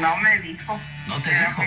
No me dijo. No te dijo.